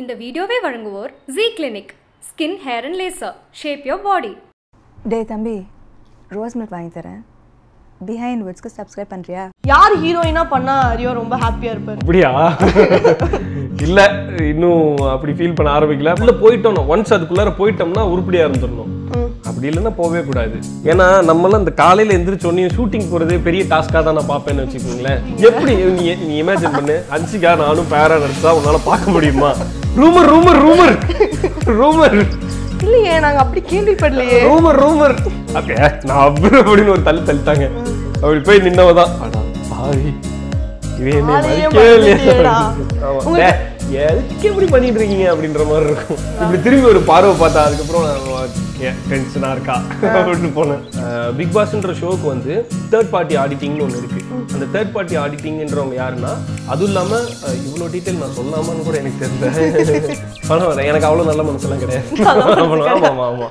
இந்த வீடியோவை வழங்குவோர் G clinic skin hair and laser shape your body டேய் தம்பி ரோஸ் மில்க் வாங்கி தரேன். பிஹைண்ட் வுட்ஸ்க்கு சப்ஸ்கிரைப் பண்ணுறியா யார் ஹீரோயினா பண்ணா ரியோ ரொம்ப ஹாப்பியா இருப்பாரு. அப்படியா? இல்ல இன்னும் அப்படி ஃபீல் பண்ண ஆரம்பிக்கல. உள்ள போயிட்டோம் ஒன்ஸ் அதுக்குள்ளார போயிட்டோம்னா உருப்படியா இருந்துடணும் அப்படி இல்லைன்னா போகவே கூடாது. ஏன்னா நம்மளாம் இந்த காலையில எந்திரிச்ச உடனே ஷூட்டிங் போறதே பெரிய டாஸ்கா தான் நான் பார்ப்பேன்னு வச்சுக்கோங்களேன். எப்படி? நீ நீ இமேஜின் பண்ணு. அன்சிகா நானும் பேரா நடிச்சா உன்னால பார்க்க முடியுமா? ரூமர் ரூமர் ரூமர் ரூமர் இல்லையே நாங்க அப்படி கேள்விப்படலையே. ரூமர் ரூமர் அப்படியே நான் அப்படி அப்படின்னு ஒரு தள்ளி தள்ளிட்டாங்க. அப்படி போய் நின்னவதான் அடா பாவி. எதுக்கு இப்படி பண்ணிட்டு இருக்கீங்க அப்படின்ற மாதிரி இருக்கும். இப்படி திரும்பி ஒரு பார்வை பார்த்தா அதுக்கப்புறம் டென்ஷனா இருக்கா? அப்படின்னு போனேன். பிக் பாஸ்ன்ற ஷோக்கு வந்து தேர்ட் பார்ட்டி ஆடிட்டிங்னு ஒன்று இருக்கு. அந்த தேர்ட் பார்ட்டி ஆடிட்டிங்ன்றவங்க யாருன்னா அதுவும் இல்லாம அஹ், இவ்வளவு டீட்டெயில் நான் சொல்லாமான்னு கூட எனக்கு தெரியல. பணம் வரேன் எனக்கு அவ்வளவு நல்ல மனசெல்லாம் கிடையாது. ஆமா ஆமா ஆமா.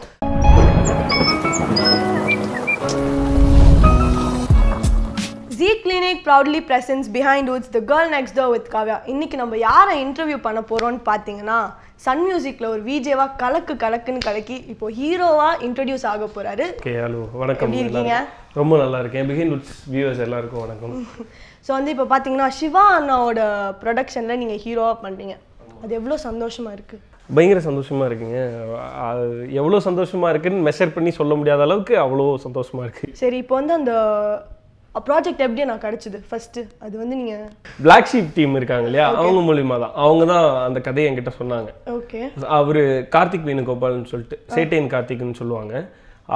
G clinic proudly presents Behindwoods the girl next door with Kavya இன்னைக்கு நம்ம யாரை இன்டர்வியூ பண்ண போறோம்னு பார்த்தீங்கன்னா சன் மியூசிக்ல ஒரு விஜேவா கலக்கு கலக்குன்னு கலக்கி இப்போ ஹீரோவா இன்ட்ரடியூஸ் ஆக போறாரு. ஓகே ஹலோ வணக்கம். இருக்கீங்க? ரொம்ப நல்லா இருக்கேன் பிகின் வித் வியூவர்ஸ் எல்லாருக்கும் வணக்கம். ஸோ வந்து இப்போ பார்த்தீங்கன்னா சிவா அண்ணாவோட ப்ரொடக்ஷனில் நீங்கள் ஹீரோவாக பண்ணுறீங்க அது எவ்வளோ சந்தோஷமா இருக்கு? பயங்கர சந்தோஷமா இருக்குங்க. எவ்வளோ சந்தோஷமா இருக்குன்னு மெஷர் பண்ணி சொல்ல முடியாத அளவுக்கு அவ்வளோ சந்தோஷமா இருக்கு. சரி இப்போ வந்து அந்த ப்ராஜெக்ட் எப்படி நான் கிடைச்சது. ஃபர்ஸ்ட் அது வந்து நீங்கள் பிளாக் ஷீப் டீம் இருக்காங்க இல்லையா? அவங்க மூலியமா தான். அவங்க தான் அந்த கதையை என்கிட்ட சொன்னாங்க. ஓகே அவரு கார்த்திக் வேணுகோபால்னு சொல்லிட்டு சேட்டையன் கார்த்திக்னு சொல்லுவாங்க.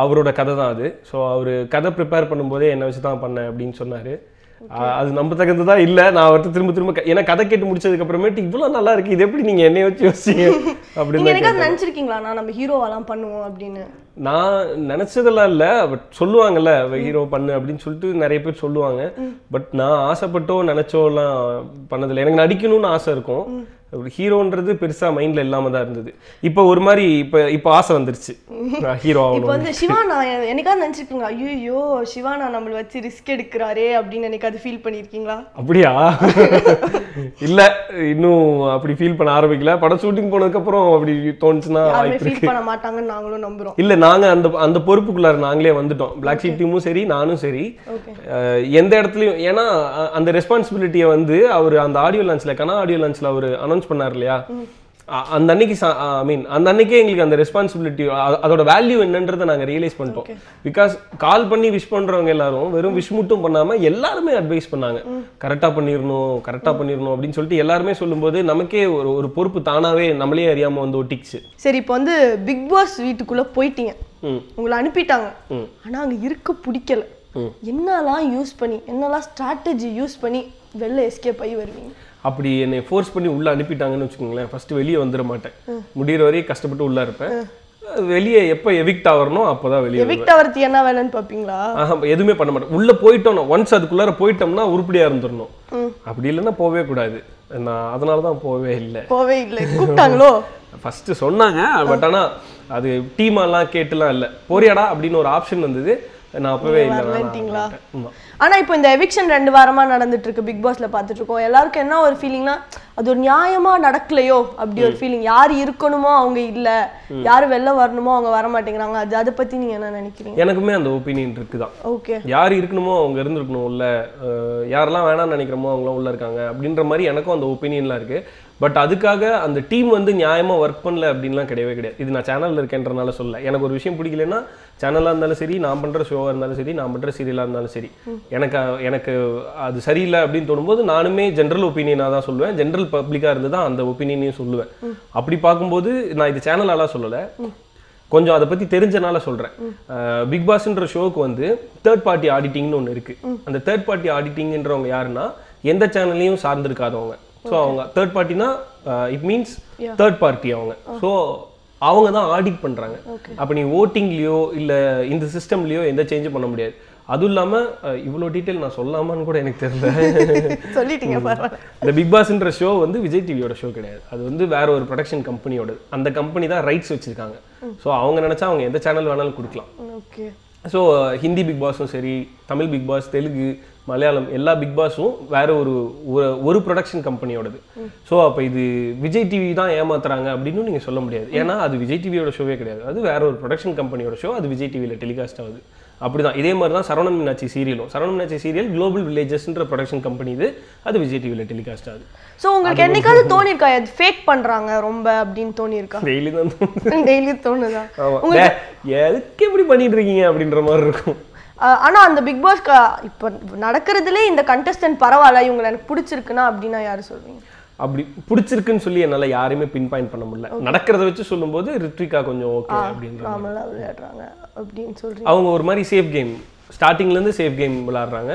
அவரோட கதை தான் அது. ஸோ அவர் கதை ப்ரிப்பேர் பண்ணும்போதே என்னை வச்சு தான் பண்ணேன் அப்படின்னு சொன்னாரு. அது நம்ப தகுந்ததா இல்ல நான் அவர்கிட்ட திரும்ப திரும்ப ஏன்னா கதை கேட்டு முடிச்சதுக்கு அப்புறமேட்டு இவ்வளவு நல்லா இருக்கு இது எப்படி நீங்க என்னைய வச்சு யோசிச்சீங்க அப்படின்னு நினச்சிருக்கீங்களா? நான் நம்ம ஹீரோவெல்லாம் பண்ணுவோம் அப்படின்னு. நான் நினைச்சதெல்லாம் இல்ல பட் சொல்லுவாங்கல்ல ஹீரோ பண்ணு அப்படின்னு சொல்லிட்டு நிறைய பேர் சொல்லுவாங்க. பட் நான் ஆசைப்பட்டோ நினைச்சோலாம் பண்ணதில்லை. எனக்கு நடிக்கணும்னு ஆசை இருக்கும். ஹீரோன்றது பெருசா மைண்ட்ல இல்லாம தான் இருந்தது. இப்போ ஒரு மாதிரி இப்போ இப்போ ஆசை வந்துருச்சு. நான் ஹீரோ இப்போ ஆகணும் வந்து சிவா நான் எனக்காவது நினச்சிருக்கீங்க ஐயோ சிவா நான் நம்மளை வச்சு ரிஸ்க் எடுக்கிறாரே அப்படின்னு எனக்காவது ஃபீல் பண்ணியிருக்கீங்களா அப்படியா? இல்ல இன்னும் அப்படி ஃபீல் பண்ண ஆரம்பிக்கல. படம் ஷூட்டிங் போனதுக்கு அப்புறம் அப்படி தோணுச்சுன்னா ஃபீல் பண்ண மாட்டாங்கன்னு நாங்களும் நம்புறோம். இல்ல நாங்க அந்த அந்த பொறுப்புக்குள்ளார நாங்களே வந்துட்டோம். பிளாக் ஷீப் டீமும் சரி நானும் சரி. எந்த இடத்துலயும் ஏன்னா அந்த ரெஸ்பான்சிபிலிட்டியை வந்து அவர் அந்த ஆடியோ லான்ச்ல கனா ஆடியோ லான்ச்ல அவர் அனௌன்ஸ் பண்ணார் இல்லையா அந்த அன்னைக்கு ஐ மீன் அந்த அன்னைக்கே எங்களுக்கு அந்த ரெஸ்பான்சிபிலிட்டி அதோட வேல்யூ என்னன்றதை நாங்க ரியலைஸ் பண்ணிட்டோம். பிகாஸ் கால் பண்ணி விஷ் பண்றவங்க எல்லாரும் வெறும் விஷ் மட்டும் பண்ணாம எல்லாருமே அட்வைஸ் பண்ணாங்க. கரெக்டா பண்ணிடணும் கரெக்டா பண்ணிடணும் அப்படின்னு சொல்லிட்டு எல்லாருமே சொல்லும்போது நமக்கே ஒரு ஒரு பொறுப்பு தானாவே நம்மளே அறியாம வந்து ஒட்டிக்குச்சு. சரி இப்போ வந்து பிக் பாஸ் வீட்டுக்குள்ள போயிட்டீங்க. உங்களை அனுப்பிட்டாங்க. ம். ஆனா அங்க இருக்க பிடிக்கல. என்னெல்லாம் யூஸ் பண்ணி என்னெல்லாம் ஸ்ட்ராட்டஜி யூஸ் பண்ணி வெளில எஸ்கேப் ஆகி வருவீங்க? அப்படி என்னை ஃபோர்ஸ் பண்ணி உள்ள அனுப்பிட்டாங்கன்னு வச்சுக்கோங்களேன். ஃபர்ஸ்ட் வெளியே வந்துட மாட்டேன். முடியிற வரையும் கஷ்டப்பட்டு உள்ள இருப்பேன். வெளியே எப்போ எவிக்ட் ஆகிறனோ அப்பதான் வெளியே. எவிக்ட் ஆகிறதுக்கு என்ன வேலைன்னு பார்ப்பீங்களா ஆஹா எதுவுமே பண்ண மாட்டேன். உள்ள போயிட்டோம் ஒன்ஸ் அதுக்குள்ளார போயிட்டோம்னா உருப்படியா இருந்துடணும். அப்படி இல்லைன்னா போகவே கூடாது. நான் அதனால தான் போகவே இல்லை. போவே இல்லை. கூப்பிட்டாங்களோ? ஃபர்ஸ்ட் சொன்னாங்க பட் ஆனா அது டீமாலாம் கேட்டுலாம் இல்லை. போறியாடா அப்படின்னு ஒரு ஆப்ஷன் வந்தது. நான் அப்பவே இல்லை வேணாம் வரலன்ட்டீங்களா? அப்படின்ட்டேன். ஆமா. ஆனா இப்போ இந்த எவிக்ஷன் ரெண்டு வாரமா நடந்துட்டு இருக்கு பிக் பாஸ்ல பார்த்துட்டு இருக்கோம் எல்லாருக்கும் என்ன ஒரு ஃபீலிங்னா அது ஒரு நியாயமா நடக்கலையோ அப்படி ஒரு ஃபீலிங் யார் இருக்கணுமோ அவங்க இல்ல. யார் வெளில வரணுமோ அவங்க வர மாட்டேங்கிறாங்க. அது அதை பத்தி நீங்க என்ன நினைக்கிறீங்க? எனக்குமே அந்த ஒப்பீனியன் இருக்குதான். ஓகே. யார் இருக்கணுமோ அவங்க இருந்திருக்கணும் உள்ள யாரெல்லாம் வேணாம்னு நினைக்கிறோமோ அவங்களாம் உள்ள இருக்காங்க. அப்படின்ற மாதிரி எனக்கும் அந்த ஒப்பீனியன்லாம் இருக்கு. பட் அதுக்காக அந்த டீம் வந்து நியாயமா ஒர்க் பண்ணல அப்படின்லாம் கிடையவே கிடையாது. இது நான் சேனல்ல இருக்கேன்றனால சொல்ல எனக்கு ஒரு விஷயம் பிடிக்கலன்னா சேனலாக இருந்தாலும் சரி நான் பண்ற ஷோவாக இருந்தாலும் சரி நான் பண்ற சீரியலாக இருந்தாலும் சரி. எனக்கு எனக்கு அது சரியில்லை அப்படின்னு தோணும்போது நானுமே ஜென்ரல் ஒப்பீனியனாக தான் சொல்லுவேன். ஜென்ரல் பப்ளிக்காக இருந்து தான் அந்த ஒப்பீனியனையும் சொல்லுவேன். அப்படி பார்க்கும்போது நான் இது சேனலாலாம் சொல்லலை. கொஞ்சம் அதை பத்தி தெரிஞ்சனால சொல்றேன். பிக் பாஸ்ன்ற ஷோக்கு வந்து தேர்ட் பார்ட்டி ஆடிட்டிங்னு ஒன்று இருக்கு. அந்த தேர்ட் பார்ட்டி ஆடிட்டிங்ன்றவங்க யாருன்னா எந்த சேனல்லையும் சார்ந்திருக்காதவங்க. ஸோ அவங்க தேர்ட் பார்ட்டினா இட் மீன்ஸ் தேர்ட் பார்ட்டி அவங்க. ஸோ அவங்க தான் ஆடிட் பண்றாங்க. அப்போ நீ ஓட்டிங்லேயோ இல்ல இந்த சிஸ்டம்லயோ எந்த சேஞ்சும் பண்ண முடியாது. அதுவும் இல்லாம அஹ், இவ்வளோ டீட்டெயில் நான் சொல்லாமான்னு கூட எனக்கு தெரியல. சொல்லிட்டீங்க இந்த பிக் பாஸ்ன்ற ஷோ வந்து விஜய் டிவியோட ஷோ கிடையாது. அது வந்து வேற ஒரு ப்ரொடக்ஷன் கம்பெனியோட அந்த கம்பெனி தான் ரைட்ஸ் வச்சிருக்காங்க. ஸோ அவங்க நினைச்சா அவங்க எந்த சேனல் வேணாலும் கொடுக்கலாம். ஓகே ஸோ ஹிந்தி பிக் பாஸும் சரி தமிழ் பிக் பாஸ் தெலுங்கு மலையாளம் எல்லா பிக் பாஸும் வேற ஒரு ஒரு- ப்ரொடக்ஷன் கம்பெனியோடது ஸோ அப்போ இது விஜய் டிவி தான் ஏமாத்துறாங்க அப்படின்னு நீங்கள் சொல்ல முடியாது. ஏன்னா அது விஜய் டிவியோட ஷோவே கிடையாது. அது வேற ஒரு ப்ரொடக்ஷன் கம்பெனியோட ஷோ அது விஜய் டிவியில் டெலிகாஸ்ட் ஆகுது. அப்படிதான். இதே மாதிரி தான் சரவணன் மீனாட்சி சீரியலும் சரவணன் மீனாட்சி சீரியல் குளோபல் வில்லேஜஸ்ன்ற ப்ரொடக்ஷன் கம்பெனி இது. அது விஜய் டிவியில் டெலிகாஸ்ட் ஆகுது. ஸோ உங்களுக்கு என்னைக்காவது தோணிருக்கா? இது ஃபேக் பண்றாங்க ரொம்ப அப்படின்னு தோணிருக்கா? டெய்லி தான். டெய்லி தோணுதா? ஆமா. டே, எதுக்கு இப்படி பண்ணிட்டு இருக்கீங்க அப்படின்ற மாதிரி இருக்கும். அஹ் ஆனா அந்த பிக் பாஸ் இப்போ நடக்கிறதுலே இந்த கண்டஸ்டன்ட் பரவாயில்ல இவங்களை எனக்கு பிடிச்சிருக்குன்னா அப்படின்னா யாரு சொல்வீங்க? அப்படி பிடிச்சிருக்குன்னு சொல்லி என்னால யாரையுமே பின் பாயிண்ட் பண்ண முடியல. நடக்கிறத வச்சு சொல்லும்போது ரித்விகா கொஞ்சம் ஓகே அப்படின்ற விளையாடுறாங்க அப்படின்னு சொல்றீங்க. அவங்க ஒரு மாதிரி சேஃப் கேம் ஸ்டார்டிங்லேருந்து சேஃப் கேம் விளாட்றாங்க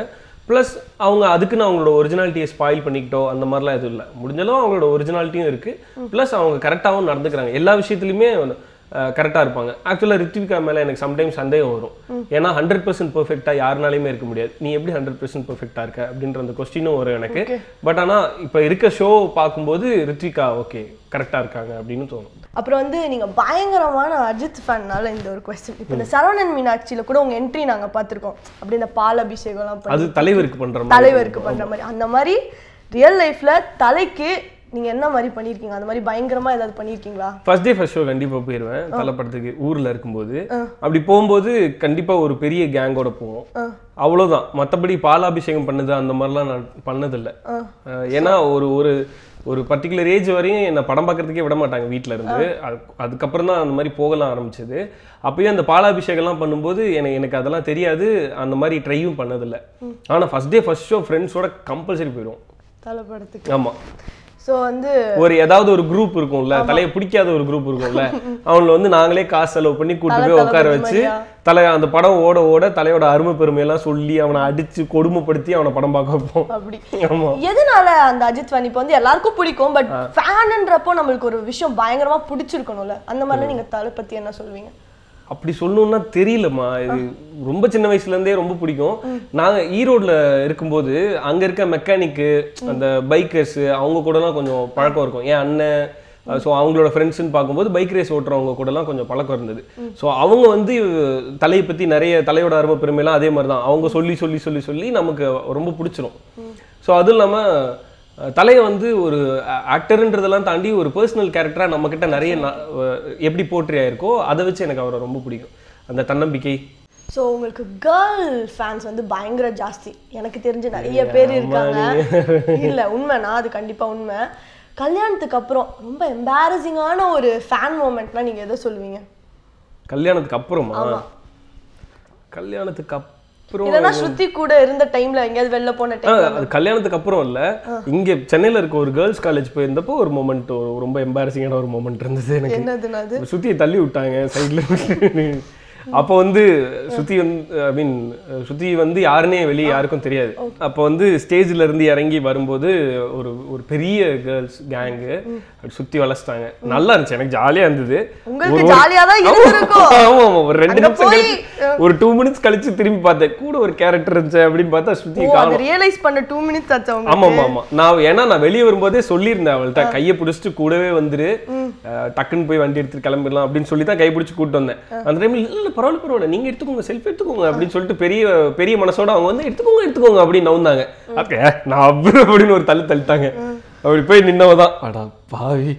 ப்ளஸ் அவங்க அதுக்குன்னு அவங்களோட ஒரிஜினாலிட்டியை ஸ்பாயில் பண்ணிக்கிட்டோ அந்த மாதிரிலாம் எதுவும் இல்லை. முடிஞ்சளவு அவங்களோட ஒரிஜினாலிட்டியும் இருக்குது ப்ளஸ் அவங்க கரெக்டாகவும் நடந்துக்கிறாங்க. எல்லா விஷயத்துலையுமே கரெக்டாக இருப்பாங்க. ஆக்சுவலாக ரித்விகா மேலே எனக்கு சம்டைம்ஸ் சந்தேகம் வரும். ஏன்னா ஹண்ட்ரட் பர்சன்ட் பர்ஃபெக்டாக யாருனாலையுமே இருக்க முடியாது. நீ எப்படி ஹண்ட்ரட் பர்சன்ட் பர்ஃபெக்டாக இருக்க? அப்படின்ற அந்த கொஸ்டினும் வரும் எனக்கு. பட் ஆனால் இப்போ இருக்க ஷோ பார்க்கும்போது ரித்விகா ஓகே கரெக்டாக இருக்காங்க அப்படின்னு தோணும். அப்புறம் வந்து நீங்க பயங்கரமான அஜித் ஃபேன்னால இந்த ஒரு கொஸ்டின் இப்போ இந்த சரவணன் மீனாட்சியில கூட உங்க என்ட்ரி நாங்க பார்த்திருக்கோம். அப்படி இந்த பால் அபிஷேகம்லாம் அது தலைவருக்கு பண்ணுற மாதிரி தலைவருக்கு பண்ற மாதிரி. அந்த மாதிரி ரியல் லைஃப்ல தலைக்கு நீங்க என்ன மாதிரி பண்ணிருக்கீங்க? அந்த மாதிரி பயங்கரமா ஏதாவது பண்ணிருக்கீங்களா? ஃபர்ஸ்ட் டே ஃபர்ஸ்ட் ஷோ கண்டிப்பா போயிடுவேன் தலைப்படத்துக்கு ஊர்ல இருக்கும்போது. அப்படி போகும்போது கண்டிப்பா ஒரு பெரிய கேங்கோட போவோம். அவ்வளவுதான். மத்தபடி பாலாபிஷேகம் பண்ணது அந்த மாதிரிலாம் நான் பண்ணதில்ல. ஏன்னா ஒரு ஒரு ஒரு பர்டிகுலர் ஏஜ் வரையும் என்னை படம் பார்க்கறதுக்கே விட மாட்டாங்க வீட்ல இருந்து. அது- அதுக்கப்புறம் தான் அந்த மாதிரி போகலாம் ஆரம்பிச்சது. அப்பயும் அந்த பாலாபிஷேகம்லாம் பண்ணும்போது எனக்கு எனக்கு அதெல்லாம் தெரியாது. அந்த மாதிரி ட்ரையும் பண்ணதில்ல. ஆனா ஃபர்ஸ்ட் டே ஃபர்ஸ்ட் ஷோ ஃப்ரெண்ட்ஸோட கம்பல்சரி போயிடுவோம். தலைப்படத்துக்கு. ஆமா. ஸோ வந்து ஒரு ஏதாவது ஒரு குரூப் இருக்கும்ல தலையை பிடிக்காத ஒரு குரூப் இருக்கும்ல அவங்கள வந்து நாங்களே காசு செலவு பண்ணி கூட்டு போய் உட்கார வச்சு? தலை அந்த படம் ஓட ஓட தலையோட அருமை பெருமையெல்லாம் சொல்லி அவனை அடிச்சு கொடுமைப்படுத்தி அவனை படம் பார்க்க வைப்போம். அப்படி. எதனால அந்த அஜித் ஃபேன் இப்போ வந்து எல்லாருக்கும் பிடிக்கும் பட் ஃபேனுன்றப்போ நம்மளுக்கு ஒரு விஷயம் பயங்கரமா பிடிச்சிருக்கணும்ல? அந்த மாதிரிலாம் நீங்க தலை பத்தி என்ன சொல்வீங்க? அப்படி சொல்லணும்னா தெரியலம்மா. இது ரொம்ப சின்ன வயசுலேருந்தே ரொம்ப பிடிக்கும். நாங்கள் ஈரோடில் இருக்கும்போது அங்கே இருக்க மெக்கானிக்கு அந்த பைக்கர்ஸு அவங்க கூடலாம் கொஞ்சம் பழக்கம் இருக்கும். என் அண்ணன் ஸோ அவங்களோட ஃப்ரெண்ட்ஸ்னு பார்க்கும்போது பைக் ரேஸ் ஓட்டுறவங்க கூடலாம் கொஞ்சம் பழக்கம் இருந்தது. ஸோ அவங்க வந்து தலையை பற்றி நிறைய தலையோட அருமை பெருமைலாம் அதே மாதிரி தான் அவங்க சொல்லி சொல்லி சொல்லி சொல்லி நமக்கு ரொம்ப பிடிச்சிரும். ஸோ அதுவும் இல்லாமல் தலையை வந்து ஒரு ஆக்டர்ன்றதெல்லாம் தாண்டி ஒரு பர்சனல் கேரக்டராக நம்மக்கிட்ட நிறைய எப்படி போற்றி ஆயிருக்கோ அதை வச்சு எனக்கு அவரை ரொம்ப பிடிக்கும். அந்த தன்னம்பிக்கை. ஸோ உங்களுக்கு கேர்ள் ஃபேன்ஸ் வந்து பயங்கர ஜாஸ்தி. எனக்கு தெரிஞ்சு நிறைய பேர் இருக்காங்க. இல்ல உண்மைனா அது கண்டிப்பா உண்மை. கல்யாணத்துக்கு அப்புறம் ரொம்ப எம்பாரசிங்கான ஒரு ஃபேன் மூமெண்ட்னா நீங்க எதை சொல்லுவீங்க? கல்யாணத்துக்கு அப்புறமா? கல்யாணத்துக்கு அப்புறம் இல்லைன்னா ஸ்ருதி கூட இருந்த டைம்ல எங்கேயாவது வெளில போன டைம் அது கல்யாணத்துக்கு அப்புறம் இல்ல. இங்க சென்னையில இருக்க ஒரு கேர்ள்ஸ் காலேஜ் போயிருந்தப்போ ஒரு மொமெண்ட் ரொம்ப எம்பாரசிங்கான ஒரு மொமெண்ட் இருந்தது எனக்கு. என்னதுன்னா அது? சுத்தியை தள்ளி விட்டாங்க சைடுல அப்போ வந்து சுத்தி வந்து ஐ மீன் சுத்தி வந்து யாருன்னே வெளியே யாருக்கும் தெரியாது. அப்போ வந்து ஸ்டேஜ்ல இருந்து இறங்கி வரும்போது ஒரு ஒரு பெரிய கேர்ள்ஸ் கேங்கு சுத்தி வளர்ச்சிட்டாங்க நல்லா இருந்துச்சு. எனக்கு ஜாலியா இருந்தது. ஒரு- ரெண்டு நிமிஷம் கழிச்சு ஒரு டூ மினிட்ஸ் கழிச்சு திரும்பி பார்த்தேன். கூட ஒரு கேரக்டர் இருந்துச்சு அப்படின்னு பார்த்தா அது ரியலைஸ் பண்ண டூ மினிட்ஸ் ஆச்சு அவங்க ஆமா ஆமா ஆமா. நான் ஏன்னா நான் வெளியே வரும்போதே சொல்லியிருந்தேன் அவள்கிட்ட. கையை பிடிச்சிட்டு கூடவே வந்துரு. டக்குன்னு போய் வண்டி எடுத்துட்டு கிளம்பிடலாம் அப்படின்னு சொல்லி தான் கை பிடிச்சி கூட்டு வந்தேன் அந்த டைம்ல இல்ல இல்ல பரவாயில்ல பரவாயில்ல நீங்க எடுத்துக்கோங்க செல்ஃபி எடுத்துக்கோங்க அப்படின்னு சொல்லிட்டு பெரிய பெரிய மனசோட அவங்க வந்து எடுத்துக்கோங்க எடுத்துக்கோங்க அப்படின்னு நவுந்தாங்க. அப்ப நான் அப்படின்னு ஒரு தள்ளு தள்ளிட்டாங்க. அப்படி போய் நின்னவ தான் அடா பாவி.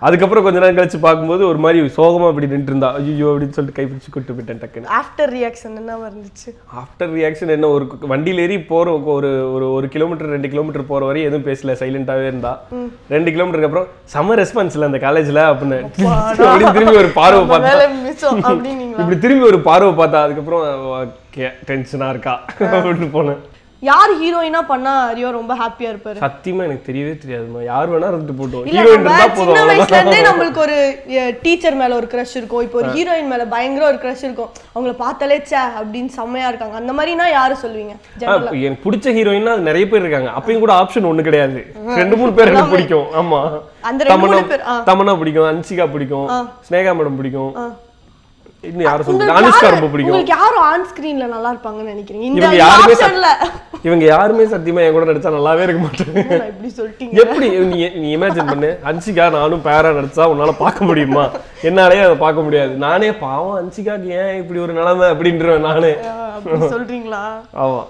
அதுக்கப்புறம் கொஞ்ச நேரம் கழிச்சு பார்க்கும்போது ஒரு மாதிரி சோகமா அப்படி நின்று இருந்தா ஐயோ அப்படின்னு சொல்லிட்டு கை பிடிச்சு கூட்டு போயிட்டேன் டக்குன்னு. ஆஃப்டர் ரியாக்ஷன் என்ன இருந்துச்சு ஆஃப்டர் ரியாக்ஷன் என்ன ஒரு வண்டியில ஏறி போற ஒரு ஒரு ஒரு கிலோமீட்டர் ரெண்டு கிலோமீட்டர் போற வரையும் எதுவும் பேசல சைலண்டாவே இருந்தா. ரெண்டு கிலோமீட்டருக்கு அப்புறம் செம ரெஸ்பான்ஸ்ல அந்த காலேஜ்ல அப்படின்னு. திரும்பி ஒரு பார்வை பார்த்தா. இப்படி திரும்பி ஒரு பார்வை பார்த்தா அதுக்கப்புறம் டென்ஷனா இருக்கா? அப்படின்னு போனேன். யார் ஹீரோயினா பண்ணா ரியோ ரொம்ப ஹாப்பியா இருப்பாரு? சத்தியமா எனக்கு தெரியவே தெரியாதுமா. யார் வேணா இருந்துட்டு போட்டோம். ஹீரோயின் இருந்தா சின்ன போதும் வயசுல இருந்தே அவ்வளவுதான். நம்மளுக்கு ஒரு டீச்சர் மேல ஒரு க்ரஷ் இருக்கும். இப்போ ஒரு ஹீரோயின் மேல பயங்கர ஒரு க்ரஷ் இருக்கும். அவங்கள பார்த்தாலே ச்சே அப்படின்னு செம்மையா இருக்காங்க. அந்த மாதிரினா யாரு சொல்லுவீங்க? எனக்கு பிடிச்ச ஹீரோயின்னா நிறைய பேர் இருக்காங்க. அப்பயும் கூட ஆப்ஷன் ஒண்ணு கிடையாது. ரெண்டு மூணு பேர் எனக்கு பிடிக்கும். ஆமா. அந்த ரெண்டு மூணு பேர், ஆ. தமன்னா பிடிக்கும் அன்சிகா பிடிக்கும் ஸ்னேகா மேடம் பிடிக்கும். இன்னும் யாரும் சொல்றது அனுஷ்கா ரொம்ப பிடிக்கும். உங்களுக்கு யாரும் ஆன் ஸ்கிரீன்ல நல்லா இருப்பாங்கன்னு நினைக்கிறீங்க? இந்த இவங்க யாருமே இவங்க யாருமே சத்தியமா என் கூட நடிச்சா நல்லாவே இருக்க மாட்டாங்க. இப்படி சொல்லிட்டீங்க? எப்படி? நீ நீ இமேஜின் பண்ணு. அன்சிகா நானும் பேரா நடிச்சா உன்னால பார்க்க முடியுமா? என்னாலே அதை பார்க்க முடியாது. நானே பாவம் அன்சிகாக்கு ஏன் இப்படி ஒரு நிலைமை அப்படின்றேன் நானே. சொல்றீங்களா? ஆமா.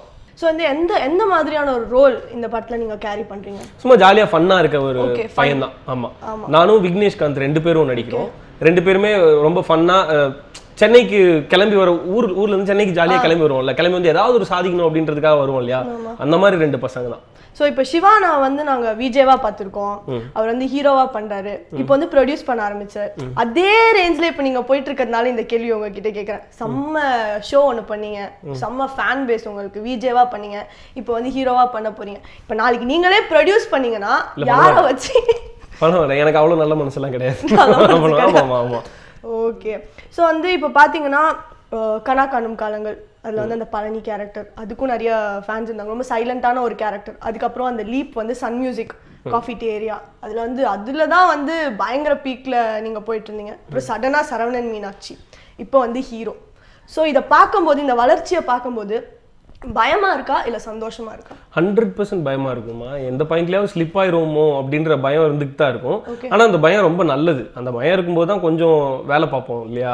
சோ வந்து எந்த எந்த மாதிரியான ஒரு ரோல் இந்த படத்துல நீங்க கேரி பண்றீங்க? சும்மா ஜாலியா ஃபன்னா இருக்க ஒரு. பையன் தான் ஆமா. நானும் விக்னேஷ்காந்த் ரெண்டு பேரும் நடிக்கிறோம். ரெண்டு பேருமே ரொம்ப ஃபன்னா சென்னைக்கு கிளம்பி வர ஊர் ஊர்ல இருந்து சென்னைக்கு ஜாலியா கிளம்பி வருவோம்ல. கிளம்பி வந்து ஏதாவது ஒரு சாதிக்கணும் அப்படின்றதுக்காக வருவோம் இல்லையா? அந்த மாதிரி ரெண்டு பசங்க தான். சோ இப்போ சிவானா வந்து நாங்க விஜேவா பார்த்திருக்கோம். அவர் வந்து ஹீரோவா பண்றாரு. இப்போ வந்து ப்ரொடியூஸ் பண்ண ஆரம்பிச்சார் அதே ரேஞ்ச்ல இப்போ நீங்க போயிட்டு இருக்கிறதுனால இந்த கேள்வி உங்ககிட்ட கேட்கறேன் செம்ம ஷோ ஒன்று பண்ணீங்க. செம்ம ஃபேன் பேஸ் உங்களுக்கு. விஜேவா பண்ணீங்க. இப்போ வந்து ஹீரோவா பண்ண போறீங்க. இப்போ நாளைக்கு நீங்களே ப்ரொடியூஸ் பண்ணீங்கன்னா யாரை வச்சு பணம் எனக்கு அவ்வளவு நல்ல மனசுலாம் கிடையாது. நல்ல மனசு ஆமா ஆமா ஆமா. ஓகே ஸோ வந்து இப்போ பார்த்தீங்கன்னா கனா காணும் காலங்கள். அதில் வந்து அந்த பழனி கேரக்டர் அதுக்கும் நிறைய ஃபேன்ஸ் இருந்தாங்க. ரொம்ப சைலண்டான ஒரு கேரக்டர் அதுக்கப்புறம் அந்த லீப் வந்து Sun Music coffee tea area அதில் வந்து அதில் தான் வந்து பயங்கர பீக்கில் நீங்கள் போயிட்டு இருந்தீங்க அப்புறம் சடனாக சரவணன் மீனாட்சி. இப்போ வந்து ஹீரோ ஸோ இதை பார்க்கும்போது இந்த வளர்ச்சியை பார்க்கும்போது பயமா இருக்கா இல்லை சந்தோஷமா இருக்கா? ஹண்ட்ரட் பர்சன்ட் பயமா இருக்குமா எந்த பாயிண்ட்லயாவது ஸ்லிப் ஆயிருமோ அப்படின்ற பயம் இருந்துட்டு தான் இருக்கும். Okay. ஆனா அந்த பயம் ரொம்ப நல்லது. அந்த பயம் இருக்கும்போது தான் கொஞ்சம் வேலை பார்ப்போம் இல்லையா?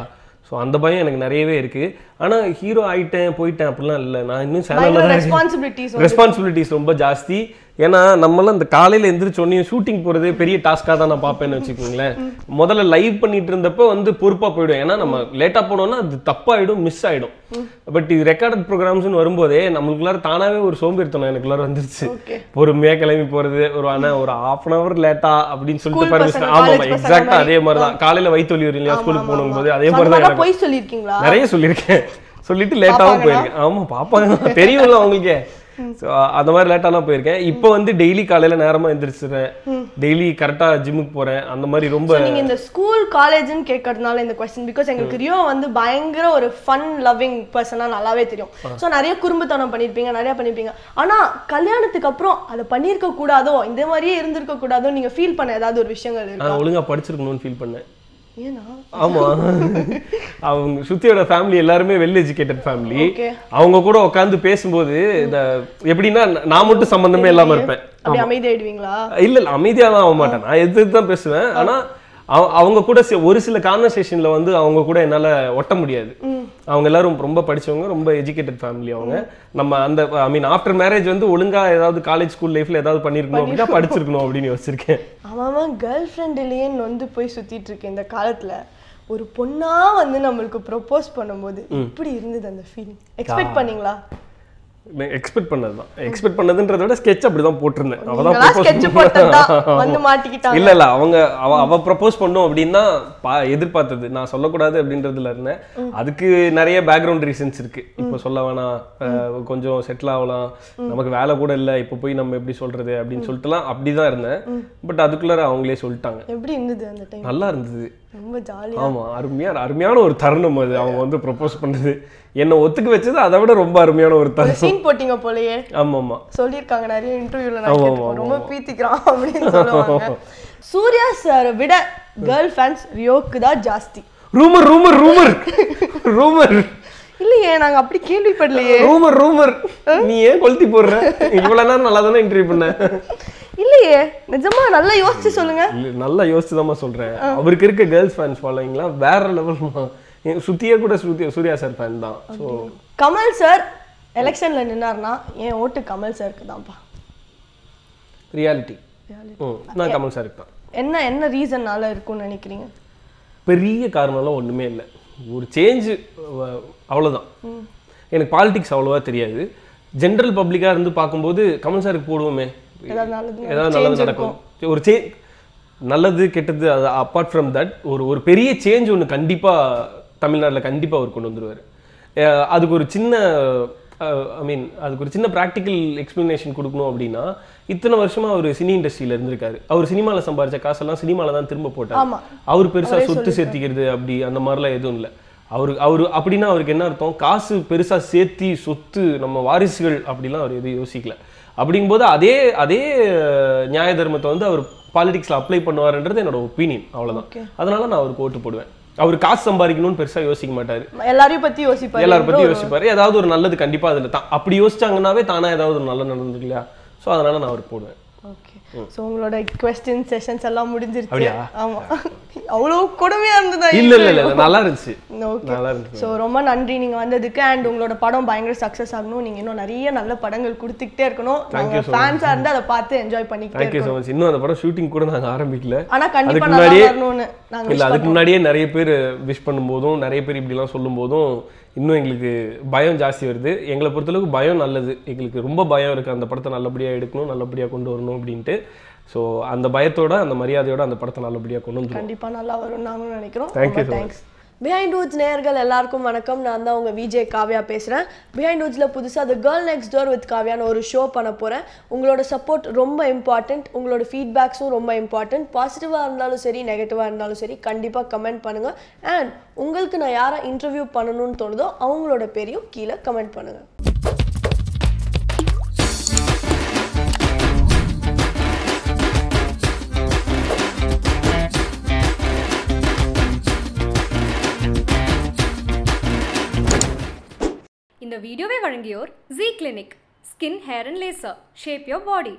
ஸோ அந்த பயம் எனக்கு நிறையவே இருக்கு. ஆனா ஹீரோ ஆயிட்டேன் போயிட்டேன் அப்படிலாம் இல்லை. நான் இன்னும் சேனல்ல தான் ரெஸ்பான்சிபிலிட்டிஸ் ரெஸ்பான்சிபிலிட்டிஸ் ரொம்ப ஜாஸ்தி. ஏன்னா நம்மளாம் இந்த காலையில எந்திரிச்ச உடனே ஷூட்டிங் போறதே பெரிய டாஸ்காக தான் நான் பார்ப்பேன்னு வச்சுக்கோங்களேன். முதல்ல லைவ் பண்ணிட்டு இருந்தப்போ வந்து பொறுப்பா போயிடும். ஏன்னா நம்ம லேட்டா போனோம்னா அது தப்பாயிடும் மிஸ் ஆயிடும். பட் இது ரெக்கார்டட் ப்ரோக்ராம்ஸ்னு வரும்போதே நம்மளுக்குள்ளார தானாவே ஒரு சோம்பேறித்தனம் எனக்குள்ளார வந்துருச்சு. Okay. பொறுமையா கிளம்பி போறது ஒரு ஆனா ஒரு ஹாஃப் அன் அவர் லேட்டா அப்படின்னு சொல்லிட்டு பர்மிஷன் பசங்க, ஆமா college பசங்க எக்ஸாக்டா மாதிரி. அதே மாதிரி தான். காலையில வயிற்று வரும் இல்லையா ஸ்கூலுக்கு போகும்போது அதே மாதிரி தான் நிறைய சொல்லியிருக்கேன். சொல்லிட்டு லேட்டாவும் போயிருக்கேன். ஆமா பாப்பாங்க. தெரியும்ல அவங்களுக்கே. ஸோ அந்த மாதிரி லேட்டாலாம் போயிருக்கேன். இப்போ வந்து டெய்லி காலையில நேரமா எந்திரிச்சிடுறேன். டெய்லி கரெக்டா ஜிம்முக்கு போறேன். அந்த மாதிரி ரொம்ப நீங்க இந்த ஸ்கூல் காலேஜ்னு கேட்கறதுனால இந்த கொஸ்டின் பிகாஸ் எங்களுக்கு ரியோ வந்து பயங்கர ஒரு ஃபன் லவ்விங் பர்சனா நல்லாவே தெரியும். ஸோ நிறைய குறும்புத்தனம் பண்ணிருப்பீங்க நிறைய பண்ணிருப்பீங்க. ஆனா கல்யாணத்துக்கு அப்புறம் அதை பண்ணியிருக்க கூடாதோ இந்த மாதிரியே இருந்திருக்க கூடாதோ நீங்க ஃபீல் பண்ண ஏதாவது ஒரு விஷயங்கள் நான் ஒழுங்கா படிச்சிருக்கணும்னு ஃபீல் பண்ணேன். ஆமா. அவங்க சுத்தியோட ஃபேமிலி எல்லாருமே வெல் எஜுகேட்டட் ஃபேமிலி. அவங்க கூட உட்காந்து பேசும்போது இந்த எப்படின்னா நான் மட்டும் சம்பந்தமே இல்லாம இருப்பேன். இல்ல இல்ல அமைதியா தான் ஆக மாட்டேன். நான் எதிர்த்து தான் பேசுவேன். ஆனா அவங்க கூட ஒரு சில கான்வர்சேஷன்ல வந்து அவங்க கூட என்னால ஒட்ட முடியாது. அவங்க எல்லாரும் ரொம்ப படிச்சவங்க ரொம்ப எஜுகேட்டட் ஃபேமிலி அவங்க. நம்ம அந்த ஐ மீன் ஆஃப்டர் மேரேஜ் வந்து ஒழுங்கா ஏதாவது காலேஜ் ஸ்கூல் லைஃப்ல ஏதாவது பண்ணிருக்கணும் அப்படின்னா படிச்சிருக்கணும் அப்படின்னு யோசிச்சிருக்கேன். அவன் கேர்ள் ஃப்ரெண்ட்லேயே நொந்து போய் சுத்திட்டு இருக்கேன் இந்த காலத்துல. ஒரு பொண்ணா வந்து நம்மளுக்கு ப்ரொபோஸ் பண்ணும்போது எப்படி இருந்தது அந்த ஃபீலிங் எக்ஸ்பெக்ட் பண்ணீங்களா? எக்ஸ்பெக்ட் பண்ணதுதான். எக்ஸ்பெக்ட் பண்ணதுன்றத விட ஸ்கெட்ச் அப்படிதான் போட்டிருந்தேன். அவ தான். போட்டதுதான். வந்து மாட்டிக்கிட்டாங்க. இல்ல இல்ல அவங்க அவ அவ ப்ரப்போஸ் பண்ணும் அப்படின்னா பா- எதிர்பார்த்தது. நான் சொல்லக்கூடாது அப்படின்றதுல இருந்தேன். அதுக்கு நிறைய பேக்ரவுண்ட் ரீசன்ஸ் இருக்கு. இப்போ சொல்ல வேணாம். கொஞ்சம் செட்டில் ஆகலாம். நமக்கு வேலை கூட இல்ல. இப்போ போய் நம்ம எப்படி சொல்றது அப்படின்னு சொல்லிட்டுலாம் அப்படிதான் இருந்தேன். பட் அதுக்குள்ளார அவங்களே சொல்லிட்டாங்க. எப்படி இருந்தது அந்த டைம் நல்லா இருந்தது. ரொம்ப ஜாலியா ஆமா அருமையான அருமையான ஒரு தருணம் அது. அவங்க வந்து ப்ரப்போஸ் பண்ணது. என்னை ஒத்துக்க வச்சது அதை விட ரொம்ப அருமையான ஒரு தருணம். சீன் போட்டீங்க போலயே. ஆமா ஆமா சொல்லியிருக்காங்க நிறைய இன்டர்வியூல நான். ரொம்ப பீத்திக்கிறான் அப்படின்னு சொல்லுவாங்க. சூர்யா சார் விட கேர்ள் ஃபேன்ஸ் ரியோக்கு தான் ஜாஸ்தி. ரூமர் ரூமர் ரூமர் ரூமர் இல்லையே நாங்க அப்படி கேள்விப்படலையே. ரூமர் ரூமர் நீ ஏன் கொளுத்தி போடுற? இவ்வளவு நேரம் நல்லா தானே இன்டர்வியூ பண்ண இல்லையே நிஜமா நல்லா யோசிச்சு சொல்லுங்க. நல்லா யோசிச்சு சொல்றேன். அவருக்கு இருக்க கேர்ள்ஸ் ஃபேன்ஸ் ஃபாலோயிங்லாம் வேற லெவல் சுத்தியே கூட சூர்யா சார் ஃபேன் தான். ஸோ கமல் சார் எலெக்ஷன்ல நின்னார்னா என் ஓட்டு கமல் சாருக்கு தான்ப்பா. ரியாலிட்டி நான் கமல் சாருக்கு தான் என்ன என்ன ரீசன்னால இருக்கும்னு நினைக்கிறீங்க? பெரிய காரணம்லாம் ஒண்ணுமே இல்லை. ஒரு சேஞ்சு அவ்வளவுதான். எனக்கு பாலிடிக்ஸ் அவ்வளவா தெரியாது. ஜென்ரல் பப்ளிக்கா இருந்து பார்க்கும்போது கமல் சாருக்கு போடுவோமே. ஏதாவது நல்லது நடக்கும். ஒரு சே நல்லது கெட்டது அது அப்பார்ட் ஃப்ரம் தட் ஒரு ஒரு பெரிய சேஞ்ச் ஒன்று கண்டிப்பாக தமிழ்நாட்டில் கண்டிப்பாக அவர் கொண்டு வந்துருவார். அதுக்கு ஒரு சின்ன ஐ மீன் அதுக்கு ஒரு சின்ன ப்ராக்டிக்கல் எக்ஸ்ப்ளனேஷன் கொடுக்கணும் அப்படின்னா இத்தனை வருஷமா அவர் சினி இண்டஸ்ட்ரியில் இருந்திருக்காரு. அவர் சினிமாவில் சம்பாரிச்ச காசெல்லாம் சினிமாவில் தான் திரும்ப போட்டார். அவர் பெருசா சொத்து சேர்த்திக்கிறது அப்படி அந்த மாதிரிலாம் எதுவும் இல்லை. அவர் அவர் அப்படின்னா அவருக்கு என்ன அர்த்தம்? காசு பெருசா சேர்த்தி சொத்து நம்ம வாரிசுகள் அப்படிலாம் அவர் எதுவும் யோசிக்கல. அப்படிங்கும்போது அதே அதே நியாய தர்மத்தை வந்து அவர் பாலிடிக்ஸ்ல அப்ளை பண்ணுவாருன்றது என்னோட ஒப்பீனியன் அவ்வளவுதான். அதனால நான் அவருக்கு ஓட்டு போடுவேன். அவர் காசு சம்பாதிக்கணும்னு பெருசா யோசிக்க மாட்டாரு. எல்லாரையும் பத்தி யோசிப்பாரு எல்லாரும் பத்தி யோசிப்பாரு. ஏதாவது ஒரு நல்லது கண்டிப்பா அதுல தான். அப்படி யோசிச்சாங்கன்னாவே தானா ஏதாவது ஒரு நல்லது நடந்திருக்கு இல்லையா? ஸோ அதனால நான் அவர் போடுவேன். ஸோ உங்களோட கொஸ்டின் செஷன்ஸ் எல்லாம் முடிஞ்சிருச்சு. அப்படியா? ஆமா. அவ்வளோ கொடுமையா இருந்ததா இல்ல இல்ல இல்ல நல்லா இருந்துச்சு. ஓகே ஸோ ரொம்ப நன்றி. நீங்க வந்ததுக்கு அண்ட் உங்களோட படம் பயங்கர சக்ஸஸ் ஆகணும். நீங்க இன்னும் நிறைய நல்ல படங்கள் கொடுத்துக்கிட்டே இருக்கணும். நாங்க ஃபேன்ஸா இருந்து அதை பார்த்து என்ஜாய் பண்ணிக்கிட்டே ஸோ மச் இன்னும் அந்த படம் ஷூட்டிங் கூட நாங்க ஆரம்பிக்கல. ஆனா கண்டிப்பா அதுக்கு நல்லா வரணும்னு இல்ல அதுக்கு முன்னாடியே நிறைய பேர் விஷ் பண்ணும்போதும் நிறைய பேர் இப்படிலாம் சொல்லும்போதும் இன்னும் எங்களுக்கு பயம் ஜாஸ்தி வருது. எங்களை பொறுத்தளவுக்கு பயம் நல்லது. எங்களுக்கு ரொம்ப பயம் இருக்கு. அந்த படத்தை நல்லபடியா எடுக்கணும் நல்லபடியா கொண்டு வரணும் அப்படின்ட்டு. ஸோ அந்த பயத்தோட அந்த மரியாதையோட அந்த படத்தை நல்லபடியா கொண்டு வந்துருவோம். கண்டிப்பா நல்லா வரும் நாங்களும் நினைக்கிறோம். So தேங்க்ஸ் பிஹைண்ட் ரூட்ஸ் நேயர்கள் எல்லாருக்கும் வணக்கம். நான் தான் உங்கள் விஜே காவ்யா பேசுகிறேன் பிஹைண்ட் ரூட்ஸ்ல புதுசாக the girl next door with காவ்யான்னு ஒரு ஷோ பண்ண போகிறேன் உங்களோட சப்போர்ட் ரொம்ப இம்பார்ட்டண்ட் உங்களோட ஃபீட்பேக்ஸும் ரொம்ப இம்பார்ட்டண்ட் பாசிட்டிவாக இருந்தாலும் சரி நெகட்டிவாக இருந்தாலும் சரி கண்டிப்பாக கமெண்ட் பண்ணுங்கள் அண்ட் உங்களுக்கு நான் யாரை இன்டர்வியூ பண்ணணும்னு தோணுதோ அவங்களோட பேரையும் கீழே கமெண்ட் பண்ணுங்கள் இந்த வீடியோவை வழங்கியோர் G clinic skin hair and laser shape your body